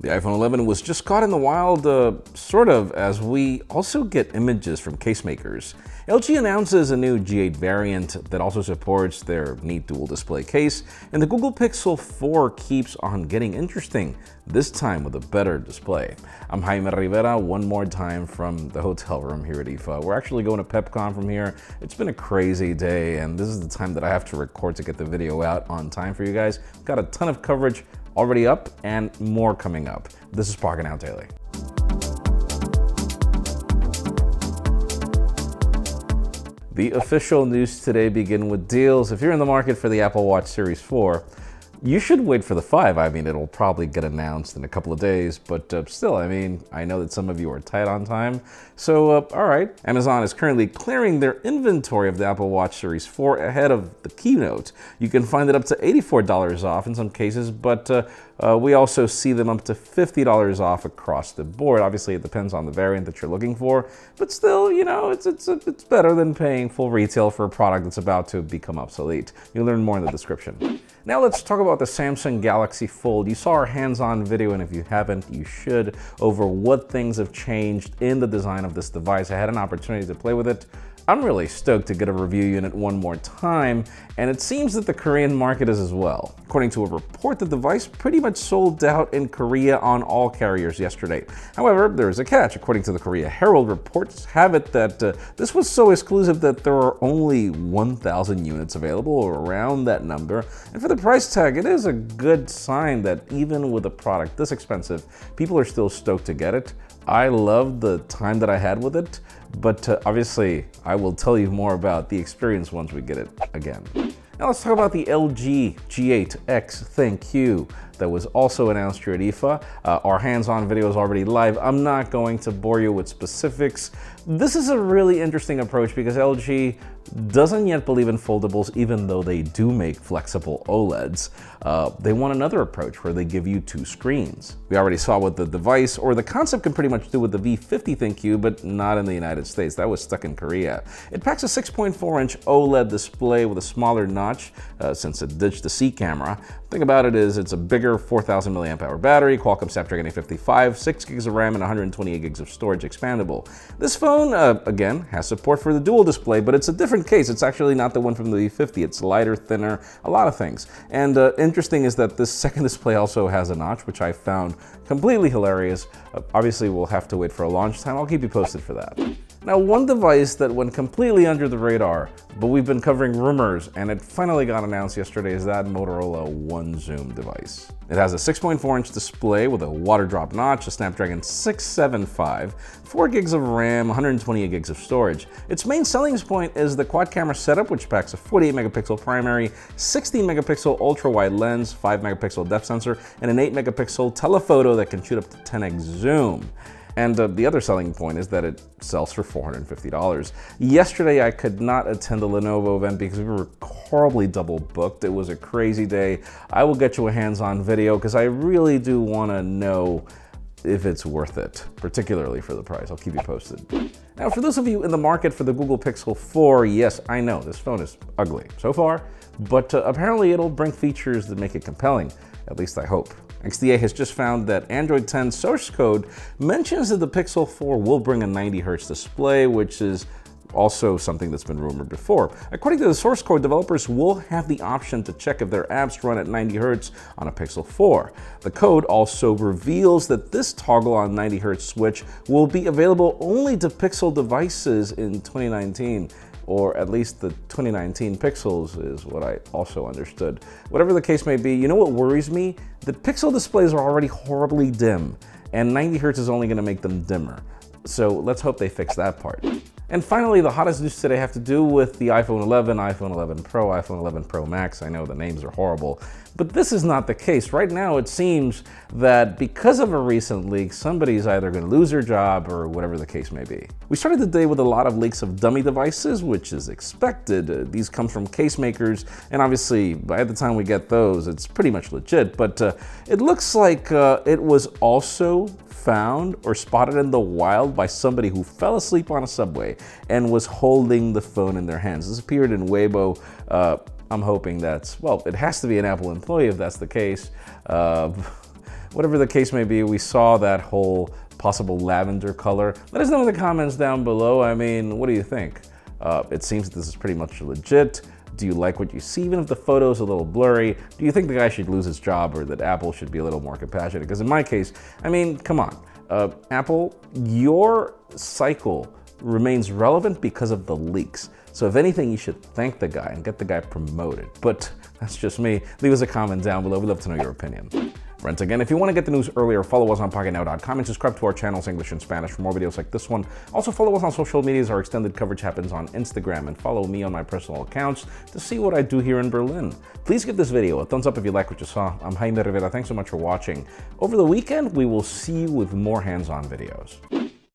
The iPhone 11 was just caught in the wild, uh, sort of, as we also get images from case makers. LG announces a new G8 variant that also supports their neat dual display case, and the Google Pixel 4 keeps on getting interesting, this time with a better display. I'm Jaime Rivera, one more time from the hotel room here at IFA. We're actually going to Pepcom from here. It's been a crazy day, and this is the time that I have to record to get the video out on time for you guys. Got a ton of coverage already up and more coming up. This is Pocketnow Daily. The official news today begin with deals. If you're in the market for the Apple Watch Series 4, you should wait for the 5. I mean, it'll probably get announced in a couple of days, but uh, still, I mean, I know that some of you are tight on time. So, uh, all right. Amazon is currently clearing their inventory of the Apple Watch Series 4 ahead of the keynote. You can find it up to $84 off in some cases, but uh, uh, we also see them up to $50 off across the board. Obviously, it depends on the variant that you're looking for, but still, you know, it's, it's, it's better than paying full retail for a product that's about to become obsolete. You'll learn more in the description. Now let's talk about the Samsung Galaxy Fold. You saw our hands-on video, and if you haven't, you should, over what things have changed in the design of this device. I had an opportunity to play with it I'm really stoked to get a review unit one more time, and it seems that the Korean market is as well. According to a report, the device pretty much sold out in Korea on all carriers yesterday. However, there is a catch. According to the Korea Herald, reports have it that uh, this was so exclusive that there are only 1,000 units available or around that number. And for the price tag, it is a good sign that even with a product this expensive, people are still stoked to get it. I love the time that I had with it, but uh, obviously I will tell you more about the experience once we get it again. Now let's talk about the LG G8X ThinQ that was also announced here at IFA. Uh, our hands-on video is already live. I'm not going to bore you with specifics. This is a really interesting approach because LG doesn't yet believe in foldables even though they do make flexible OLEDs. Uh, they want another approach where they give you two screens. We already saw what the device or the concept can pretty much do with the V50 ThinQ, but not in the United States. That was stuck in Korea. It packs a 6.4 inch OLED display with a smaller notch uh, since it ditched the Z camera. The Thing about it is it's a bigger 4000 milliamp hour battery, Qualcomm Snapdragon 855, 6 gigs of RAM and 128 gigs of storage expandable. This phone, uh, again, has support for the dual display, but it's a different case. It's actually not the one from the V50. It's lighter, thinner, a lot of things. And uh, interesting is that this second display also has a notch, which I found completely hilarious. Uh, obviously, we'll have to wait for a launch time. I'll keep you posted for that. Now, one device that went completely under the radar, but we've been covering rumors, and it finally got announced yesterday, is that Motorola One Zoom device. It has a 6.4 inch display with a water drop notch, a Snapdragon 675, 4 gigs of RAM, 128 gigs of storage. Its main selling point is the quad camera setup, which packs a 48 megapixel primary, 16 megapixel ultra wide lens, 5 megapixel depth sensor, and an 8 megapixel telephoto that can shoot up to 10x zoom. And uh, the other selling point is that it sells for $450. Yesterday, I could not attend the Lenovo event because we were horribly double booked. It was a crazy day. I will get you a hands-on video because I really do want to know if it's worth it, particularly for the price. I'll keep you posted. Now, for those of you in the market for the Google Pixel 4, yes, I know this phone is ugly so far, but uh, apparently it'll bring features that make it compelling. At least I hope. XDA has just found that Android 10 source code mentions that the Pixel 4 will bring a 90 Hz display, which is also something that's been rumored before. According to the source code, developers will have the option to check if their apps run at 90 Hz on a Pixel 4. The code also reveals that this toggle on 90 Hz switch will be available only to Pixel devices in 2019 or at least the 2019 pixels is what I also understood. Whatever the case may be, you know what worries me? The pixel displays are already horribly dim, and 90 Hz is only gonna make them dimmer. So let's hope they fix that part. And finally, the hottest news today have to do with the iPhone 11, iPhone 11 Pro, iPhone 11 Pro Max. I know the names are horrible, but this is not the case. Right now, it seems that because of a recent leak, somebody's either going to lose their job or whatever the case may be. We started the day with a lot of leaks of dummy devices, which is expected. Uh, these come from case makers, and obviously, by the time we get those, it's pretty much legit. But uh, it looks like uh, it was also found or spotted in the wild by somebody who fell asleep on a subway and was holding the phone in their hands. This appeared in Weibo. I'm hoping that's, well, it has to be an Apple employee if that's the case. Uh, whatever the case may be, we saw that whole possible lavender color. Let us know in the comments down below. I mean, what do you think? Uh, it seems that this is pretty much legit. Do you like what you see, even if the photo's a little blurry? Do you think the guy should lose his job or that Apple should be a little more compassionate? Because in my case, I mean, come on. Uh, Apple, your cycle remains relevant because of the leaks. So if anything, you should thank the guy and get the guy promoted. But that's just me. Leave us a comment down below. We'd love to know your opinion. Once again, if you want to get the news earlier, follow us on PocketNow.com and subscribe to our channels English and Spanish for more videos like this one. Also follow us on social medias. Our extended coverage happens on Instagram and follow me on my personal accounts to see what I do here in Berlin. Please give this video a thumbs up if you like what you saw. I'm Jaime Rivera. Thanks so much for watching. Over the weekend, we will see you with more hands-on videos.